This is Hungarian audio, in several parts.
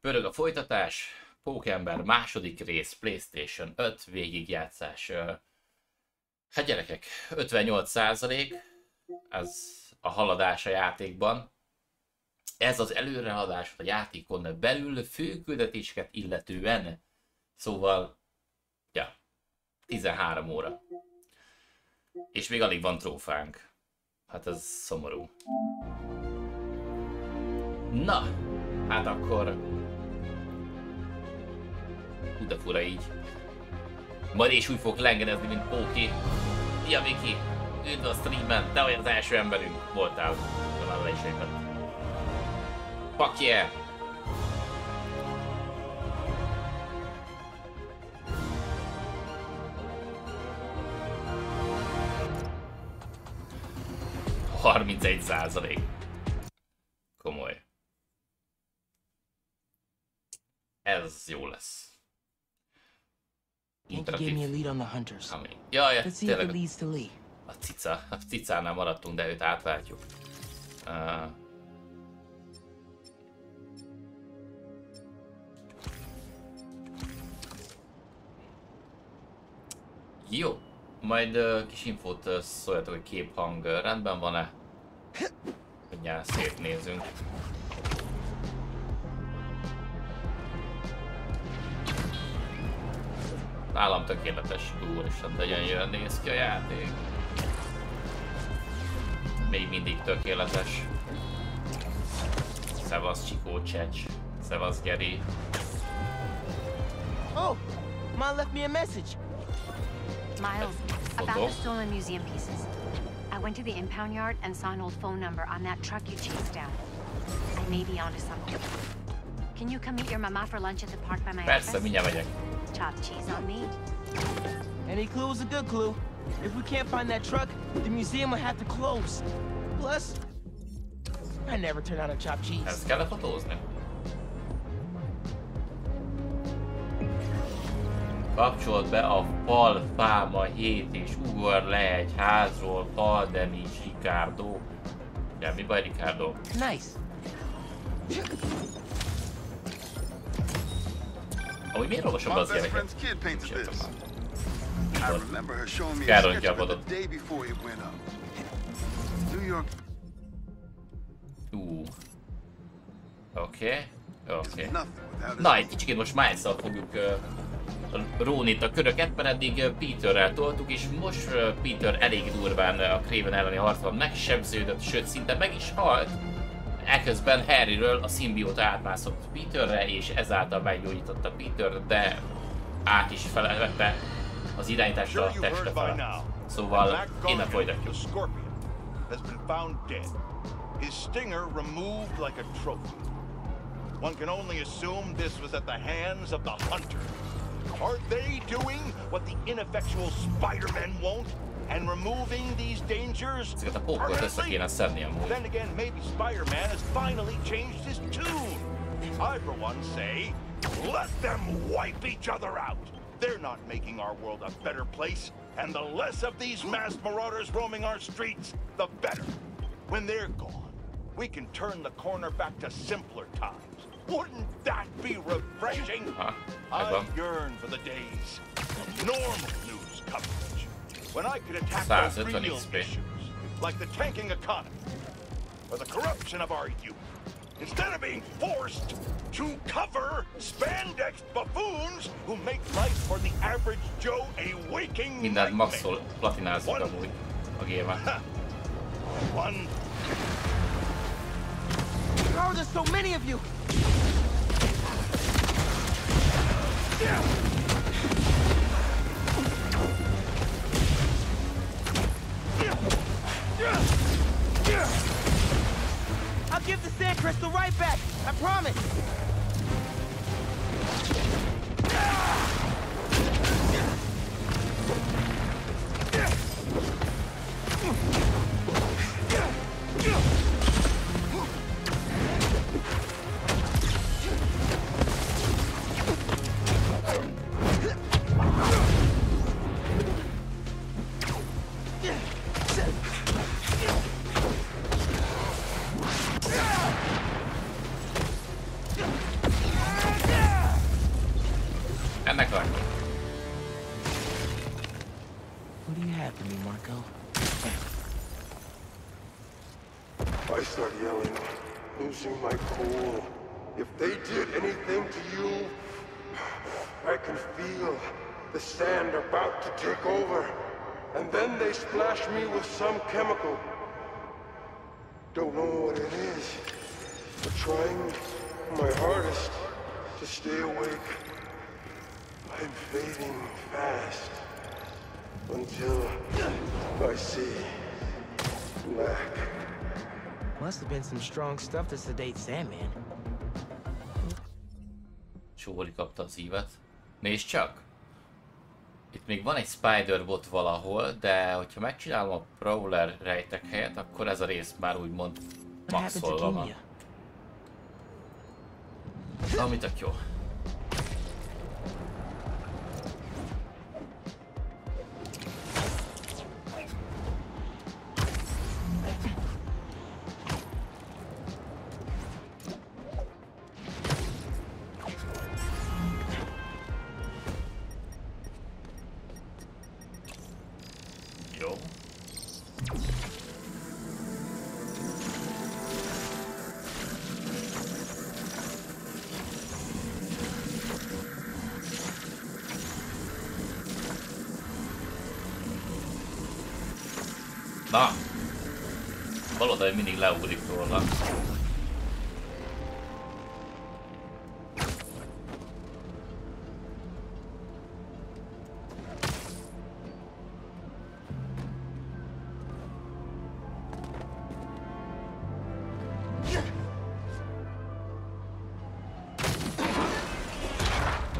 Pörög a folytatás, Pókember második rész, Playstation 5 végigjátszás. Hát gyerekek, 58% ez a haladás a játékban. Ez az előrehaladás a játékon belül főküldetéseket illetően. Szóval, ja, 13 óra. És még alig van trófánk. Hát ez szomorú. Na, hát akkor... Hú, de fura így. Majd is úgy fog lengedezni, mint Póki. Szia Viki! Üdv a streamen, te vagy az első emberünk voltál. Talán le is lépett. Fuck yeah! Harmincegy százalék. Komoly. Ez jó lesz. Hunters. Ami. Jaj, it tényleg a cica, a cicánál maradtunk, de őt átváltjuk. Uh, jó, majd uh, kis infót uh, szóljatok, hogy képhang uh, rendben van-e. Mindjárt szétnézünk. Nálam tökéletes, úristen, de gyönyörűen néz ki a játék. Még mindig tökéletes. Szevasz Csikó Csecs. Szevasz Geri. Oh, Mom left me a message. Miles, about the stolen museum pieces. I went to the impound yard and saw an old phone number on that truck you chased down. I may be onto something. Can you come meet your mama for lunch at the park by my Persze, office? mindjárt megyek. Chopped cheese on me. Any clue is a good clue. If we can't find that truck, the museum will have to close. Plus, I never turn out a chopped cheese. Ezt kell fotózni? Kapcsolt be a fal fáma 7 és ugor le egy házról, fal, de mi Ricardo. Ja, mi baj Ricardo? Nice. Amúgy miért olvasom az ilyeneket? me a York Ú. Oké. Oké. Na, egy kicsit most miles fogjuk uh, róni itt a köröket, mert eddig uh, Peterrel toltuk, és most uh, Peter elég durván a Craven elleni harcban megsebződött, sőt szinte meg is halt. Eközben Harryről a szimbióta átmászott Peterre, és ezáltal meggyógyította Peter, de át is felvette az irányítást Sure a teste now. Szóval innen folytatjuk. Has been found dead. His stinger removed like a trophy. One can only assume this was at the hands of the hunter. Are they doing what the ineffectual Spider-Men won't and removing these dangers? Ezeket a pókolt össze permanently? kéne szedni amúgy. Then again, maybe Spider-Man has finally changed his tune. I, for one, say, let them wipe each other out. They're not making our world a better place, and the less of these masked marauders roaming our streets, the better. When they're gone, we can turn the corner back to simpler times. Wouldn't that be refreshing? Aha, I megvan. yearn for the days of normal news coverage, when I could attack 150 those real XP. issues, like the tanking economy, or the corruption of our youth, instead of being forced to cover spandex buffoons who make life for the average Joe a waking Mindent nightmare. maxol platinázzuk amúgy a gémet. One How are there so many of you? I'll give the sand crystal right back, I promise! Stay awake. I'm fading fast until I see black. Must have been some strong stuff to sedate Sandman. Csóri kapta az ívet. Nézd csak! Itt még van egy spider bot valahol, de hogyha megcsinálom a Prowler rejtek helyet, akkor ez a rész már úgymond maxolva van. ダメだ今日。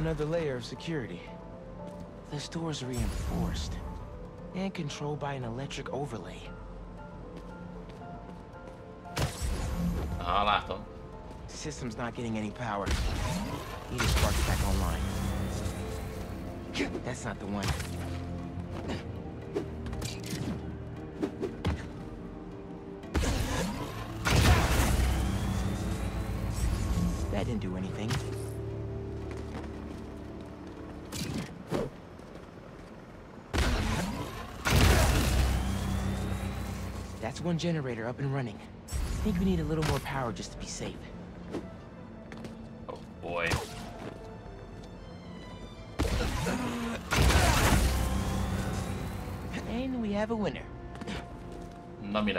Another layer of security. This door's reinforced and controlled by an electric overlay. Látom. System's not getting any power. Need to spark it back online. That's not the one. That's one generator up and running. I think we need a little more power just to be safe. Oh boy. And we have a winner. Na mi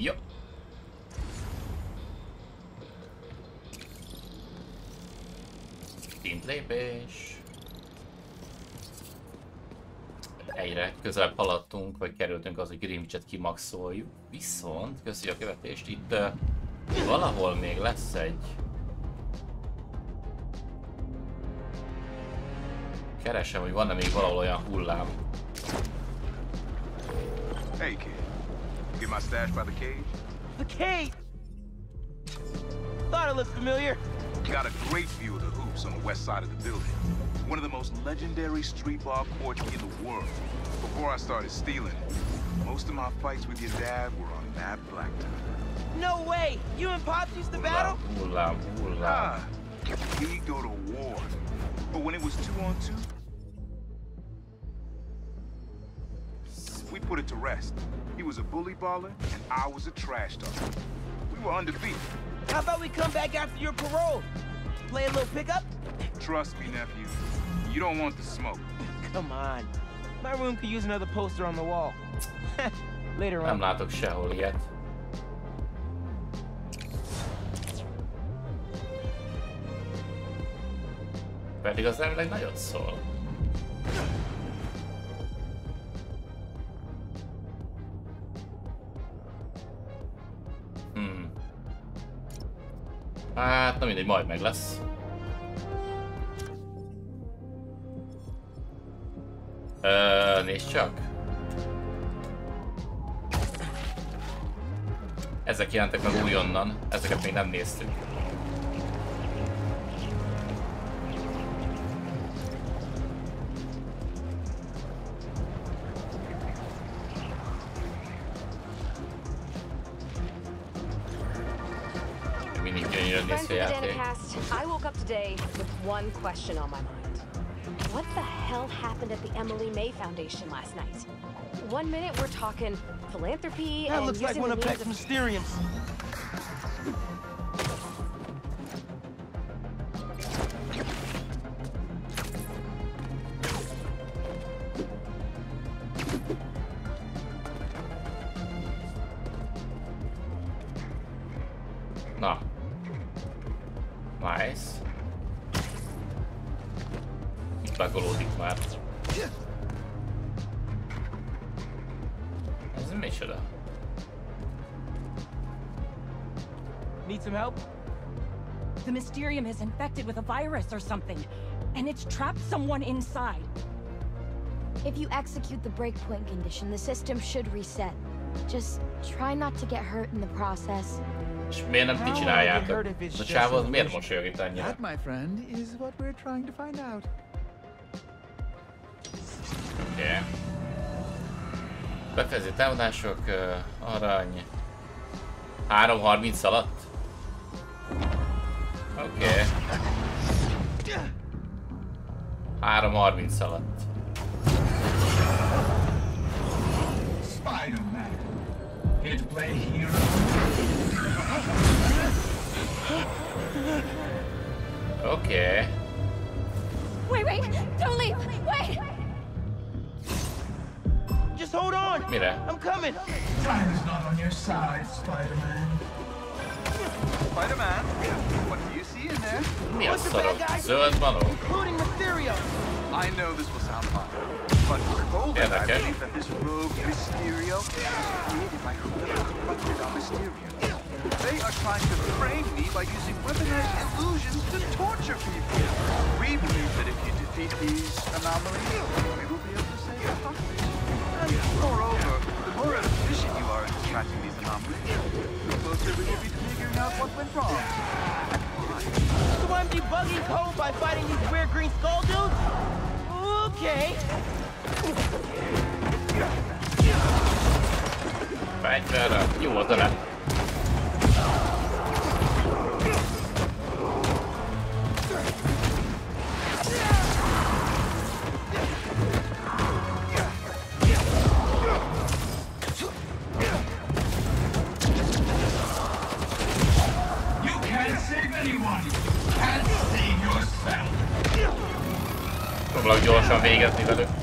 Jó. Kint lépés. Egyre közelebb haladtunk, vagy kerültünk az, hogy Grimcset kimaxoljuk. Viszont, köszi a követést, itt uh, valahol még lesz egy... Keresem, hogy van-e még valahol olyan hullám. Hey, kid. Get my stash by the cage? The cage? Thought it looked familiar. Got a great view of the hoops on the west side of the building. One of the most legendary street ball courts in the world. Before I started stealing most of my fights with your dad were on that blacktop. No way! You and Pops used to battle? Hullám, hullám, hullám. Ah, we go to war. But when it was two on two, we put it to rest. He was a bully baller, and I was a trash talker. We were undefeated. How about we come back after your parole? Play a little pickup? Trust me, nephew. You don't want the smoke. Come on. My room could use another poster on the wall. Later Nem on. látok sehol ilyet. Pedig az elvileg nagyot szól. Hát, na mindegy, majd meg lesz. Ö, nézd csak. Ezek jelentek meg újonnan, ezeket még nem néztük. Today with one question on my mind. What the hell happened at the Emily May Foundation last night? One minute we're talking philanthropy That and looks like one of Peck's Mysteriums. Need some help? The Mysterium is infected with a virus or something, and it's trapped someone inside. If you execute the breakpoint condition, the system should reset. Just try not to get hurt in the process. És miért nem ti How csináljátok? it hurt if it's A just csávó az miért mosolyog annyira? That, my friend, is what we're trying to find out. Oké. Okay. Befejezi támadások, uh, arany. 3.30 alatt? Oké. Okay. 3.30 alatt. Spider-Man. Here to play hero. Okay. Wait, wait! Don't leave! Wait! Just hold on. Mire? I'm coming. Time is not on your side, Spider-Man. Spider-Man, what do you see in there? A What's the szarok? bad guy? Including Mysterio. I know this will sound odd, but Golden, Yeah, I okay. believe that this rogue Mysterio was created by whoever corrupted our Mysterio. They are trying to frame me by using weaponized illusions to torture people. We believe that if you defeat these anomalies, we will be able to save the population. And moreover, the more efficient you are in these anomalies, the closer we will be to figuring out what went wrong. So I'm debugging code by fighting these weird green skull dudes? Okay. Fegyverre? Jó volt a végezni velük.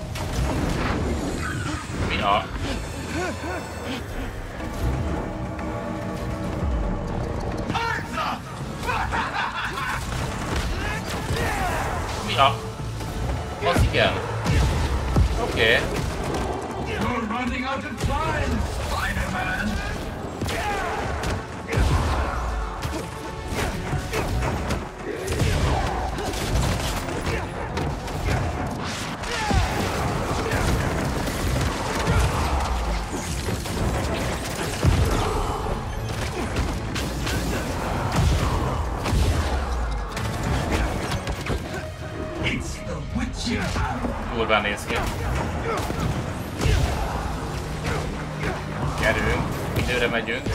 Durván néz ki. Gyerünk, időre megyünk.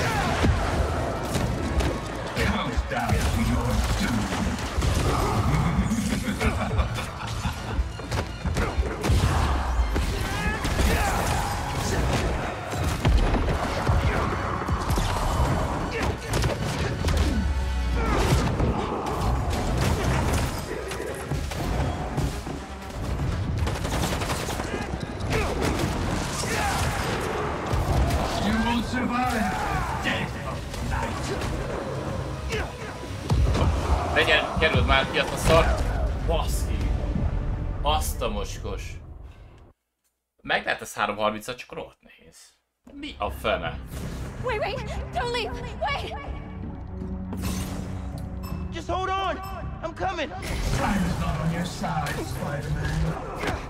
Meg lehet ez 3.30 csak rohadt nehéz. Mi a fene? Wait, wait! Don't leave! Wait! Just hold on. I'm coming. Time is not on your side, Spider-Man.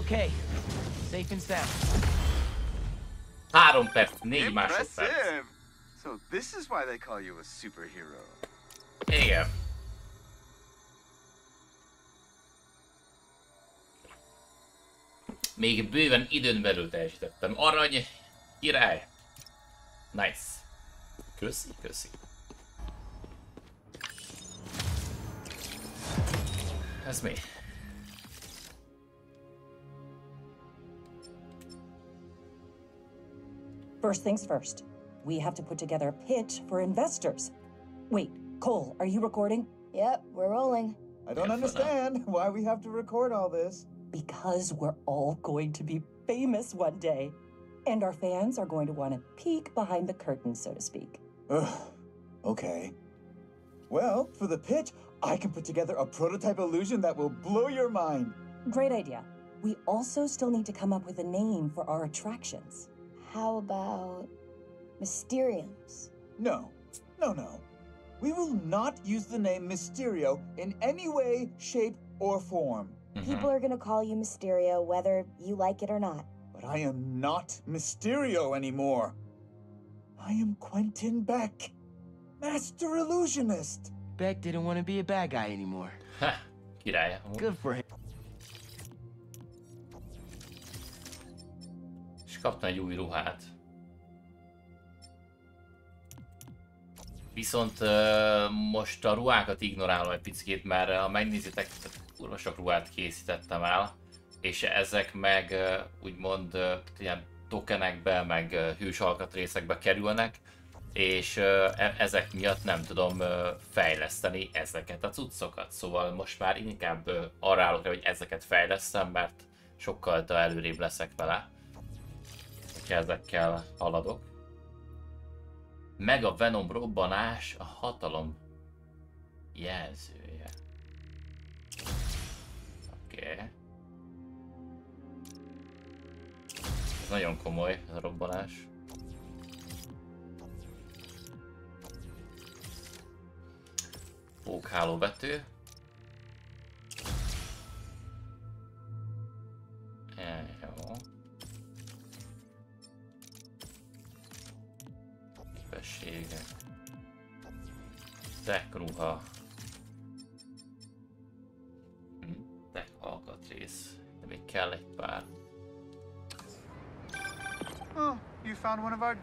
okay. Safe and sound. Három perc, négy másodperc. Impressive. So this is why they call you a superhero. Igen. Még bőven időn belül teljesítettem. Arany, király. Nice. Köszi, köszi. Ez mi? First things first, we have to put together a pitch for investors. Wait, Cole, are you recording? Yep, we're rolling. I don't understand why we have to record all this. Because we're all going to be famous one day. And our fans are going to want to peek behind the curtain, so to speak. Ugh, okay. Well, for the pitch, I can put together a prototype illusion that will blow your mind. Great idea. We also still need to come up with a name for our attractions. How about Mysteriums? No, no, no. We will not use the name Mysterio in any way, shape, or form. Mm-hmm. People are gonna call you Mysterio whether you like it or not. But I am not Mysterio anymore. I am Quentin Beck, Master Illusionist. Beck didn't want to be a bad guy anymore. Ha, király. Good for him. Kaptam egy új ruhát. Viszont uh, most a ruhákat ignorálom egy picit, mert ha megnézitek, kurva sok ruhát készítettem el. és ezek meg úgymond ö, ilyen tokenekbe, meg ö, hős alkatrészekbe kerülnek, és e- ezek miatt nem tudom fejleszteni ezeket a cuccokat. Szóval most már inkább arra állok hogy ezeket fejlesztem, mert sokkal előrébb leszek vele, ezekkel haladok. Meg a Venom robbanás a hatalom jelzője. Oké. Okay. Nagyon komoly, ez a robbanás. Pókhálóvető.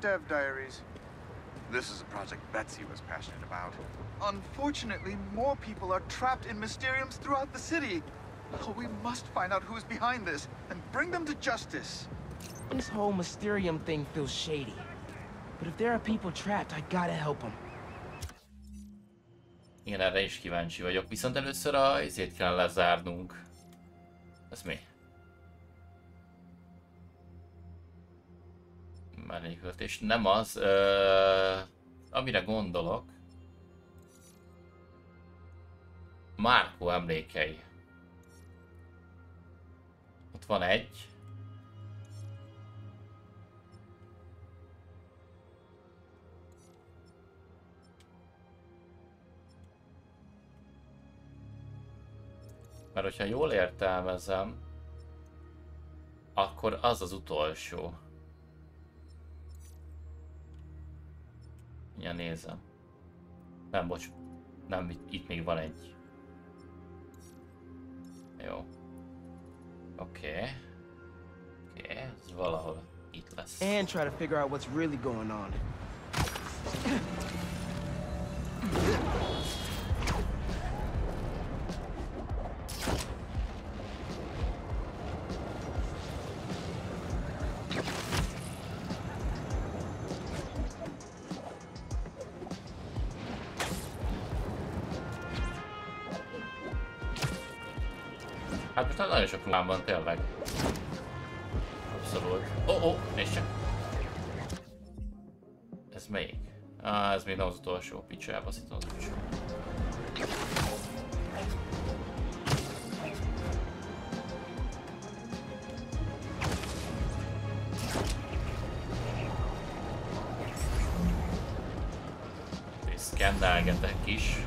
Dev diaries. This is a project Betsy was passionate about. Unfortunately, more people are trapped in Mysteriums throughout the city. Oh, we must find out who's behind this and bring them to justice. This whole Mysterium thing feels shady. But if there are people trapped, I gotta help them. Igen, erre is kíváncsi vagyok. Viszont először a izét kell lezárnunk. Melléköltés. Nem az, ö, amire gondolok. Márkó emlékei. Ott van egy. Mert hogyha jól értelmezem, akkor az az utolsó. Nézem. Nem, bocs. Nem, itt, itt még van egy. Jó. Oké. Okay. Oké, okay, ez valahol itt lesz. And try to figure out what's really going on. Nagyon sok ruhám van, tényleg. Abszolút. Ó, oh, ó, oh, nézd. Ez melyik? Ah, ez még nem az utolsó, azt hittem az utolsó. És szkennelgetek is.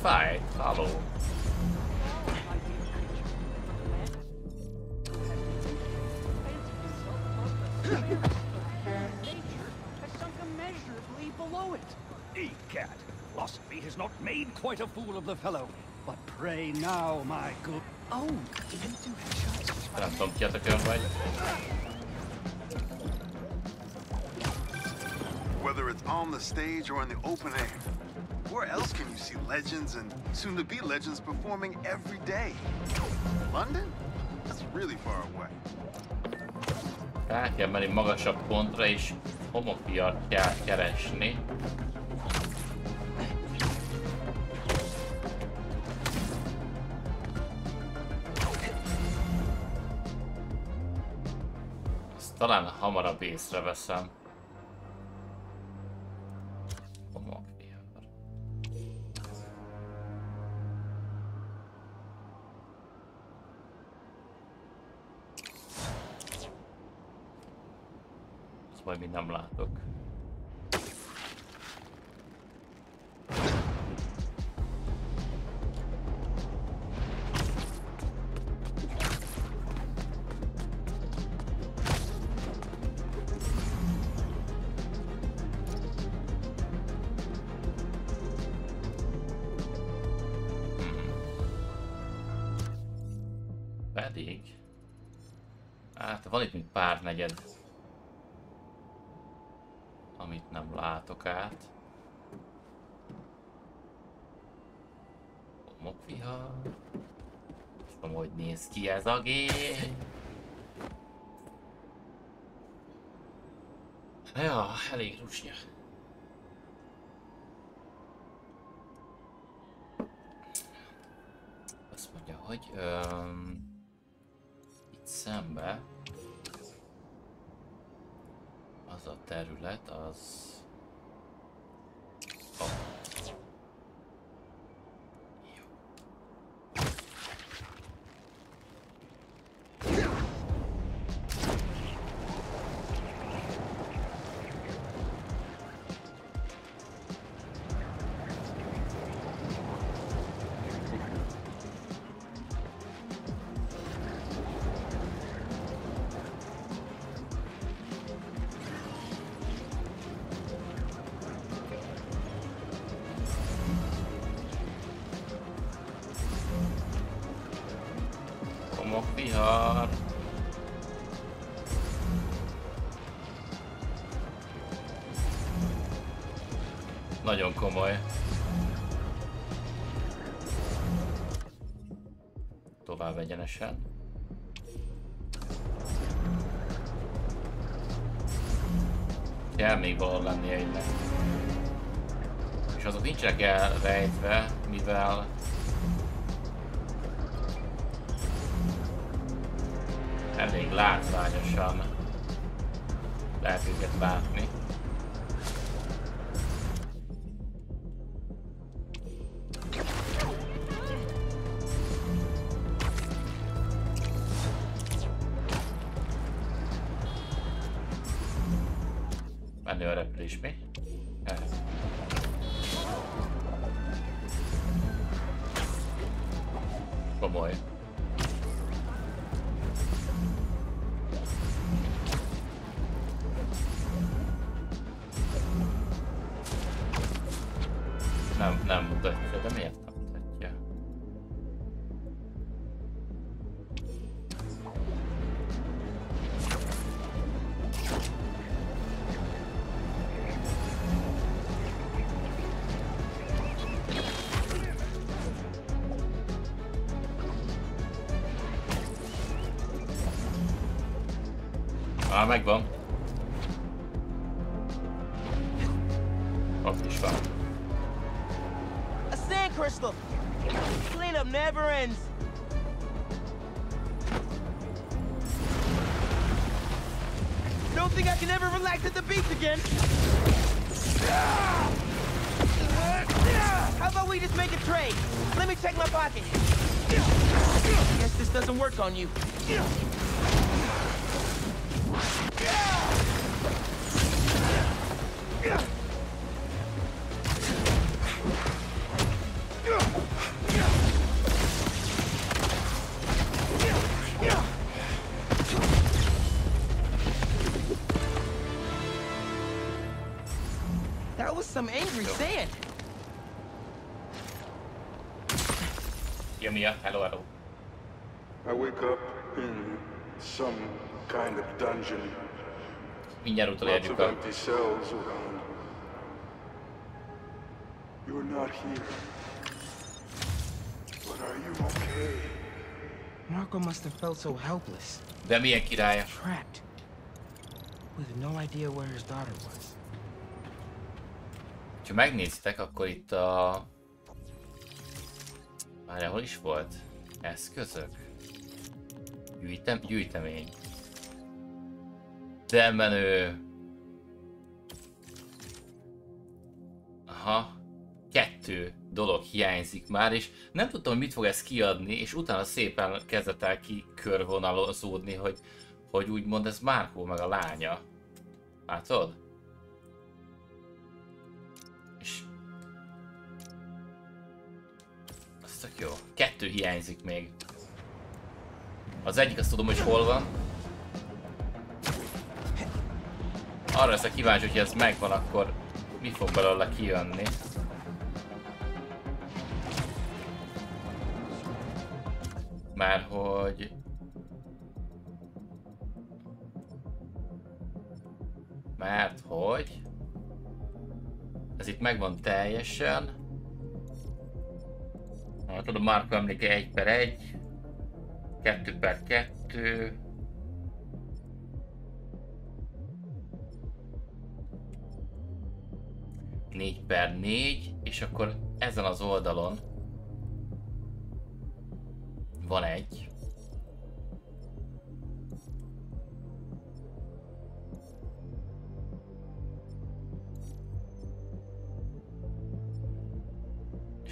Ez fáj, halló. has sunk immeasurably below it. Egad, philosophy has not made quite a fool of the fellow. But pray now, my good... Oh, you do headshots. Nem tudom, ki a tökön vagy. Whether it's on the stage or in the open air, where else can you see legends and soon-to-be legends performing every day? London? That's really far away. Rá kell menni magasabb pontra és homokpiart kell keresni. Ezt talán hamarabb észreveszem. azt majd még nem látok. Hmm. Pedig... Hát van itt még pár negyed néz ki ez a gép. Ja, elég rusnya. Azt mondja, hogy um, Homokvihar. Nagyon komoly. Tovább egyenesen. Kell még valahol lennie innen. És azok nincsenek elrejtve, mivel látványosan lehet őket látni. Nem, nem mutatja, de miért Ja, Mia, hello, hello. I wake up in some kind of dungeon. Mindjárt Lots utolérjük a... empty cells around. You're not here. But are you okay? Marco must have felt so helpless, De milyen királya. trapped, with no idea where his daughter was. Ha megnézitek, akkor itt a... Már hol is volt? Eszközök? Gyűjtem, gyűjtemény. De menő. Aha. Kettő dolog hiányzik már, és nem tudtam, mit fog ez kiadni, és utána szépen kezdett el ki körvonalazódni, hogy, hogy úgymond ez Márkó meg a lánya. Látod? tök jó. Kettő hiányzik még. Az egyik azt tudom, hogy hol van. Arra leszek kíváncsi, hogy ez megvan, akkor mi fog belőle kijönni. Már hogy... Mert hogy... Ez itt megvan teljesen. Hát tudom, Marko emléke 1 per 1. 2 per 2. Négy per négy, és akkor ezen az oldalon van egy.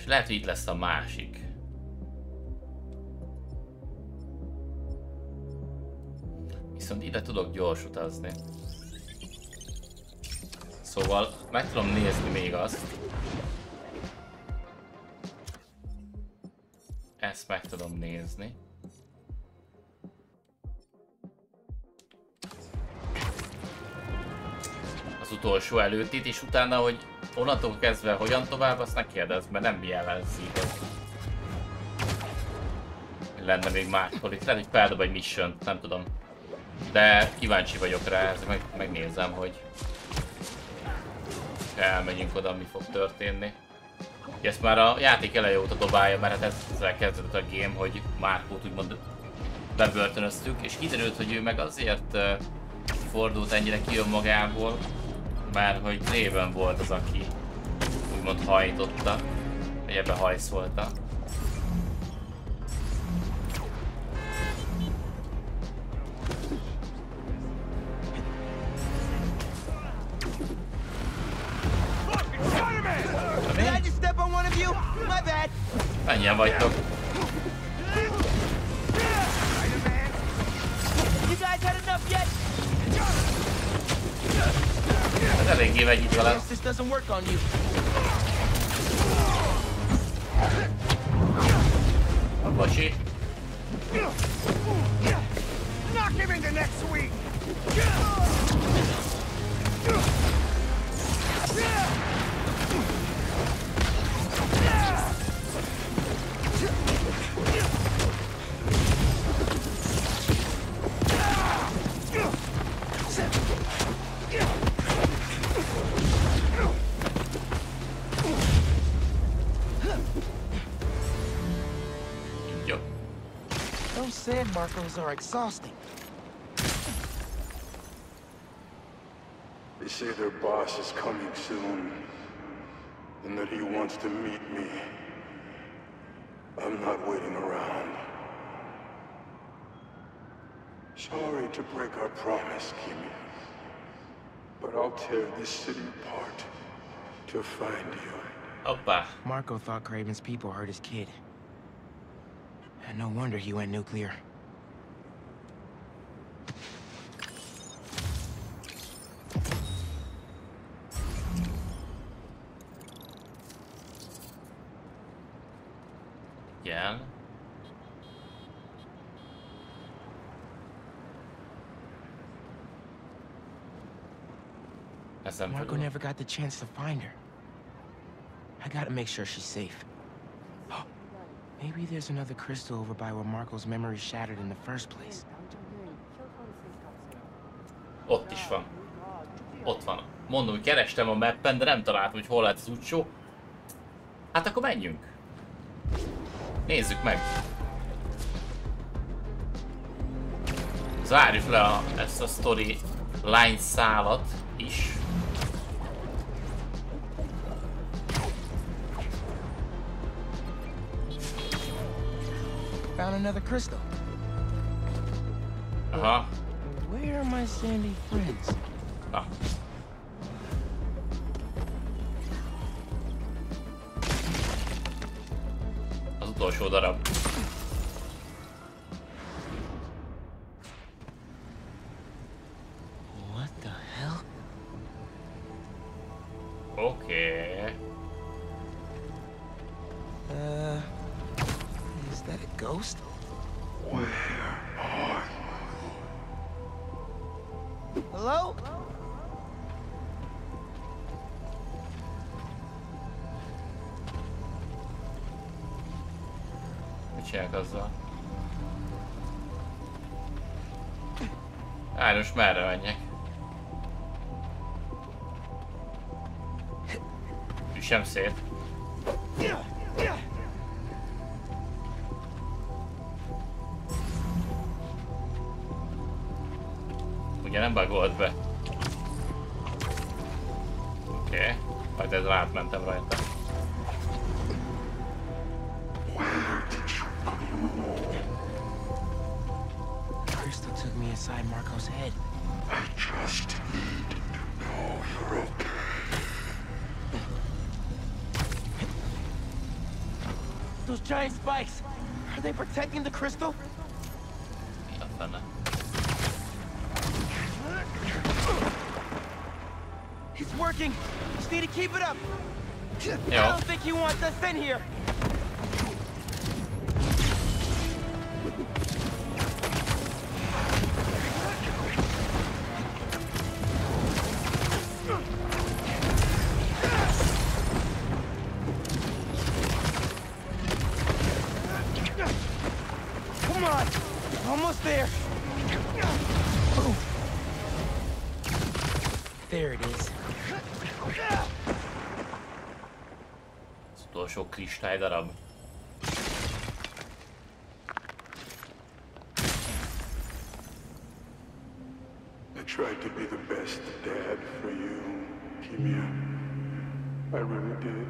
Lehet, hogy itt lesz a másik. Viszont ide tudok gyors utazni. Szóval meg tudom nézni még azt. Ezt meg tudom nézni. Az utolsó előttit, és utána, hogy onnantól kezdve hogyan tovább, azt ne kérdezz, mert nem jelezzi, hogy lenne még máshol. Itt lehet, hogy feldob egy mission nem tudom. De kíváncsi vagyok rá, meg, megnézem, hogy elmegyünk oda, mi fog történni. Ezt már a játék eleje óta dobálja, mert hát ezzel kezdődött a game, hogy Márkót úgymond bebörtönöztük, és kiderült, hogy ő meg azért fordult ennyire ki magából, mert hogy Raven volt az, aki úgymond hajtotta, vagy ebbe hajszolta. on you. Sand are exhausting. They say their boss is coming soon, and that he wants to meet me. I'm not waiting around. Sorry to break our promise, Kimi. But I'll tear this city apart to find you. Opa. Marco thought Craven's people hurt his kid. And no wonder he went nuclear. Ezen Marco felül. never got the chance to find her. I gotta make sure she's safe. Maybe there's another crystal over by where Marco's memory shattered in the first place. Ott is van. Ott van. Mondom, hogy kerestem a mappen, de nem találtam, hogy hol lehet az utcsó. Hát akkor menjünk. Nézzük meg. Zárjuk le a, ezt a story line szálat is. Found another crystal. Aha. Where are my sandy friends? Ah. Utolsó darab. What most merre menjek? sem szét. Ugye nem bugolt be. Oké, okay. majd ezzel átmentem rajta. Those giant spikes, are they protecting the crystal? Fene? It's working. Just need to keep it up. I don't think he wants us in here. Kristály darab. I tried to be the best dad for you, Kimia. I really did.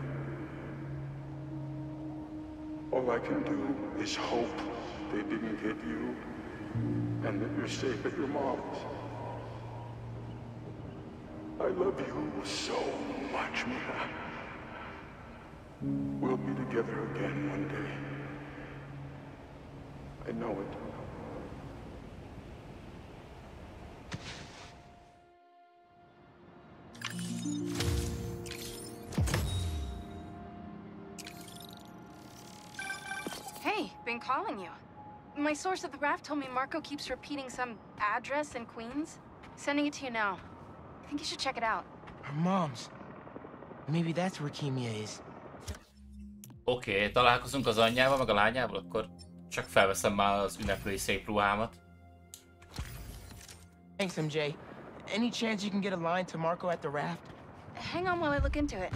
All I can do is hope they didn't hit you and that you're safe at your mom's. I love you so much, Mia. We'll be together again one day. I know it. Hey, been calling you. My source at the raft told me Marco keeps repeating some address in Queens. Sending it to you now. I think you should check it out. Her mom's. Maybe that's where Kimia is. Oké, okay, találkozunk az anyjával, meg a lányával, akkor csak felveszem már az ünneplői szép ruhámat. Thanks, MJ. Any chance you can get a line to Marco at the raft? Hang on while I look into it.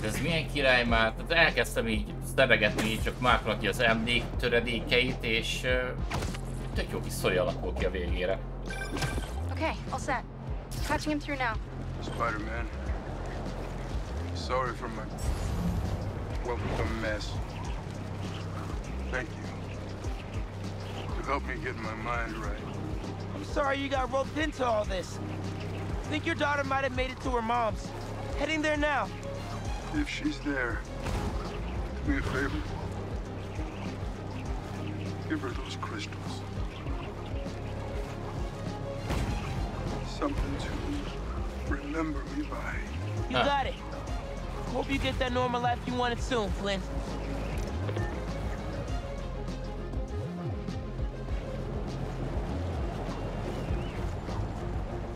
De ez milyen király már, tehát elkezdtem így szebegetni csak Marknak az emlék töredékeit, és uh, tök jó kis sztori alakul ki a végére. Okay, all set. Patching him through now. Spider-Man. Sorry for my... well, the mess. Thank you. To help me get my mind right. I'm sorry you got roped into all this. Think your daughter might have made it to her mom's. Heading there now. If she's there, do me a favor. Give her those crystals. Something to remember me by. You got it. Hope you get that normal life you wanted soon, Flynn.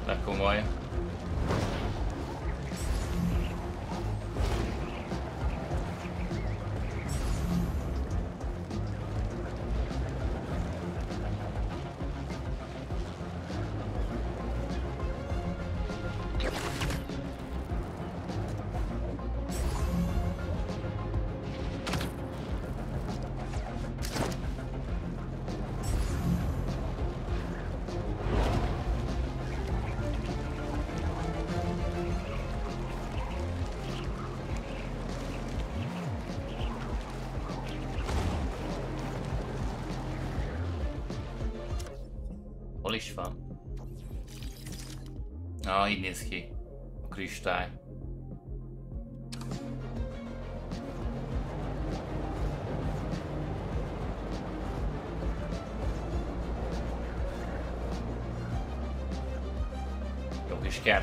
De komoly. Hol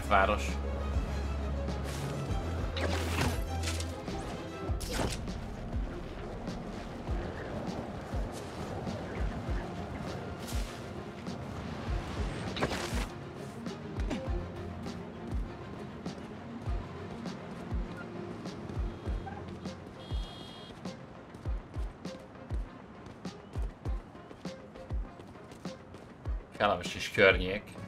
kertváros. Kellemes kis környék.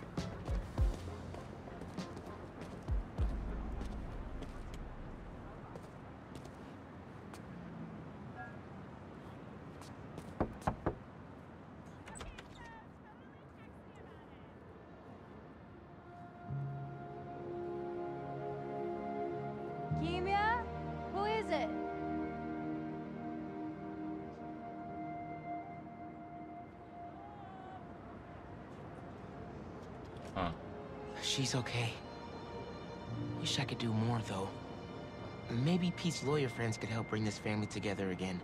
She's okay. Wish I could do more, though. Maybe Pete's lawyer friends could help bring this family together again.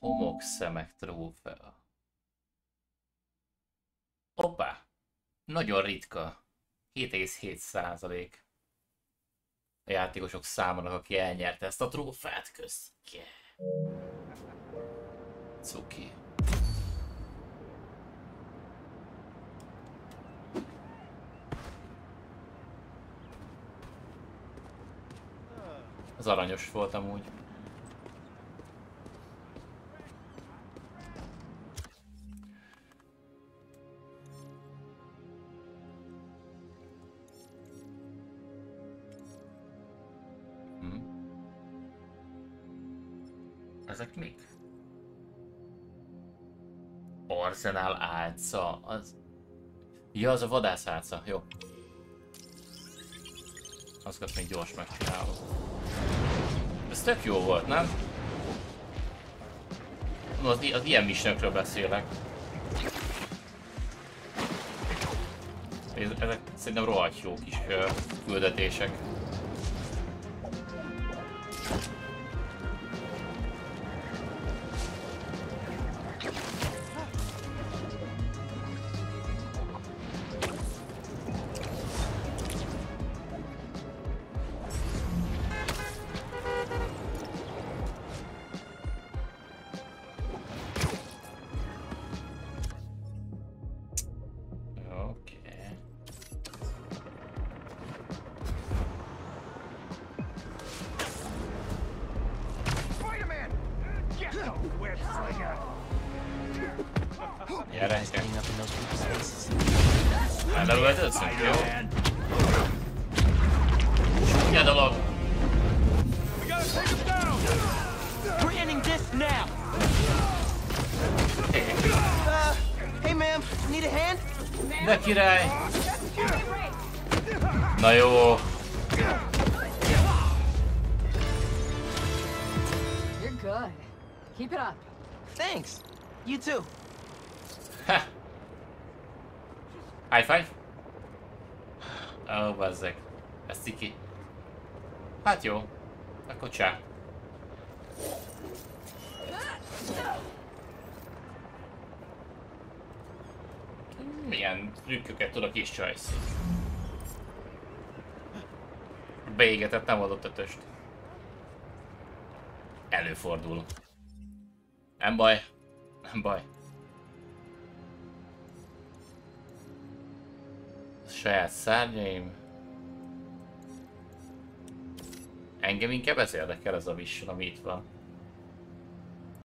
Homokszemek trófea. Hoppá! Nagyon ritka. 7,7 százalék. A játékosok számának, aki elnyerte ezt a trófát közt. Yeah. Cuki. Az aranyos volt amúgy. Arsenal álca, az... Ja, az a vadász álca, jó. Azokat még gyors megcsinálom. Ez tök jó volt, nem? No, az, az ilyen missionökről beszélek. Ezek szerintem rohadt jó kis uh, küldetések. Gyere, Standing up in those people's faces. Belövöldözünk, jó? Csúnya dolog. We gotta take him down! We're ending this now! Uh, hey ma'am, need a hand? De király! Na jó. You're good. Keep it up. Thanks. You too. High five? Ó, oh, bazzeg. Ez ciki. Hát jó. Akkor csá. Milyen trükköket tud a kis csajsz. Beégetett, nem adott ötöst. Előfordul. Nem baj. Nem baj. Saját szárnyaim. Engem inkább ez érdekel ez a mission, ami itt van.